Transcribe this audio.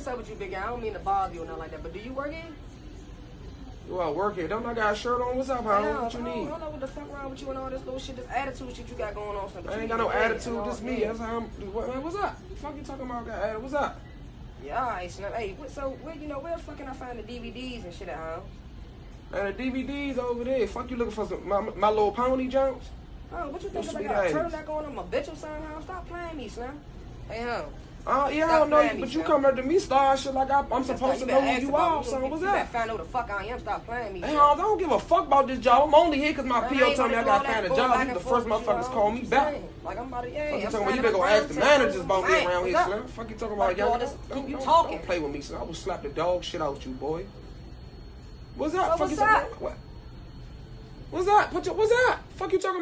what's up with you, big guy? I don't mean to bother you or nothing like that, but do you work here? Well, work here. Don't I got a shirt on? What's up, homie? What you need? I don't know what the fuck wrong with you and all this little shit, this attitude shit you got going on. But I ain't got no attitude. This me. That's how I'm. What, man, what's up? fuck you talking about? Got attitude? What's up? Yeah, all right, son. Hey, what, so where you know where the fuck can I find the DVDs and shit at home? Man, the DVDs over there. Fuck you looking for some my, my little pony Jones? Oh, what you think? Your 'cause I sweet got a ass. turtleneck on? I'm a bitch or something? Huh? Stop playing me, son. Hey, huh? Oh yeah, I don't know you, me, but you come up to me star shit like I, I'm supposed to know who you are, son. What's you up? better find out the fuck I am. Stop playing me. Holmes, I don't give a fuck about this job. I'm only here because my PO told me I gotta find a job. the first forth with you, motherfuckers call me back. Like I'm about to, yeah. Fuck you talking about? You better go ask the managers about me around here, Slim. Fuck you talking about, y'all? young? this- Don't, you talking. Don't play with me, son. I will slap the dog shit out you, boy. What's up? So Fuck what's you talking up? about? What? What's up? Put your, what's up? Fuck you talking about?